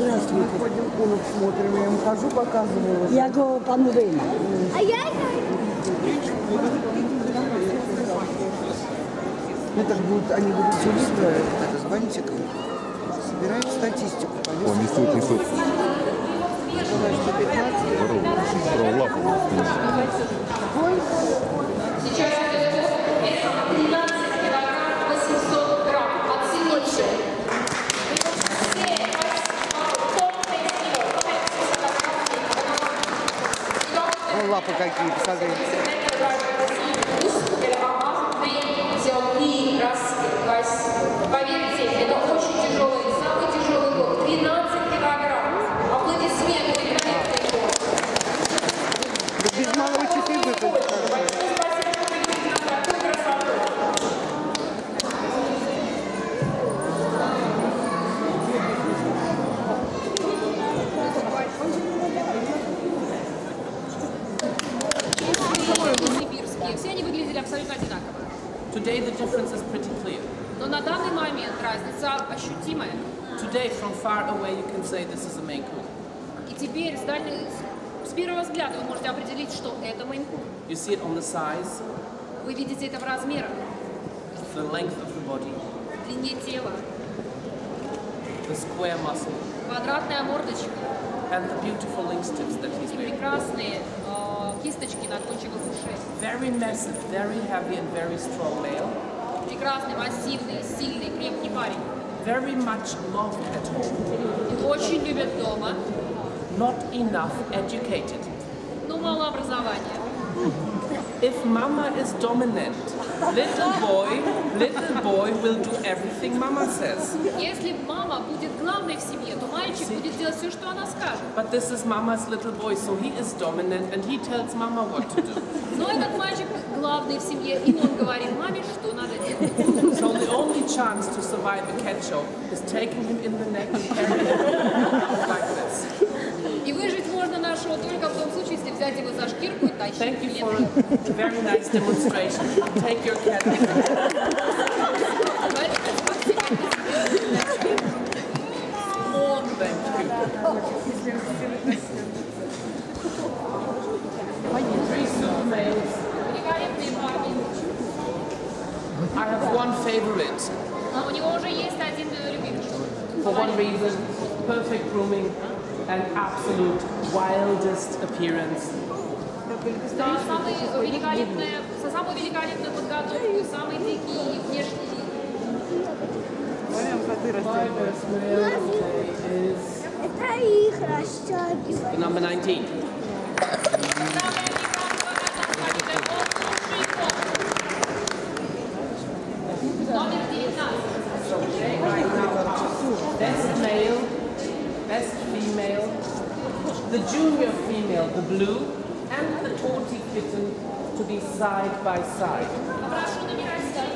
Здравствуйте. Ходим кулок смотрим, я им хожу, показываю. Я го пану Вейна. А я Это будут, они будут юриста это, с бантиком. Собирают статистику. О, несут, несут. 115. Здорово. Здорово, лапу. Сейчас papo com sabe? Today the difference is pretty clear. Но на данный момент разница ощутимая. Today from far away you can say this is a Maine Coon. И теперь с, дальней- с первого взгляда вы можете определить, что это мейнкун. You see it on the size, Вы видите это в размерах, the length of the body, в длине тела, the square muscle, квадратная мордочка and the beautiful link tips that he's и прекрасные э, кисточки на кончиках. Very massive, very heavy and very strong male. Прекрасный, массивный, сильный, крепкий парень. Very much loved at home. Очень любят дома, Not enough educated. но мало образования. If mama is dominant, little boy, little boy will do everything mama says. Если мама будет главной в семье, то мальчик будет делать все, что она скажет. But this is mama's little boy, so he is dominant and he tells mama what to do. Но этот мальчик главный в семье, и он говорит маме, что надо делать. So the only chance to survive a cat show is taking him in the neck and carrying him you for клетку. a very nice demonstration. Take your cat in the neck. Thank you. Three super males. Великолепные парни. I have one favorite. А у него уже есть один э, любимчик. For one reason, perfect grooming and absolute wildest appearance. За самый великолепный, за самую великолепную подготовку и самый дикий внешний вид. Прям коты растягивают. first male today is это их растягивает. number 19. Самая великолепная подготовка – Номер 19. Best male, best female, the junior female, the blue, and the torty kitten to be side by side.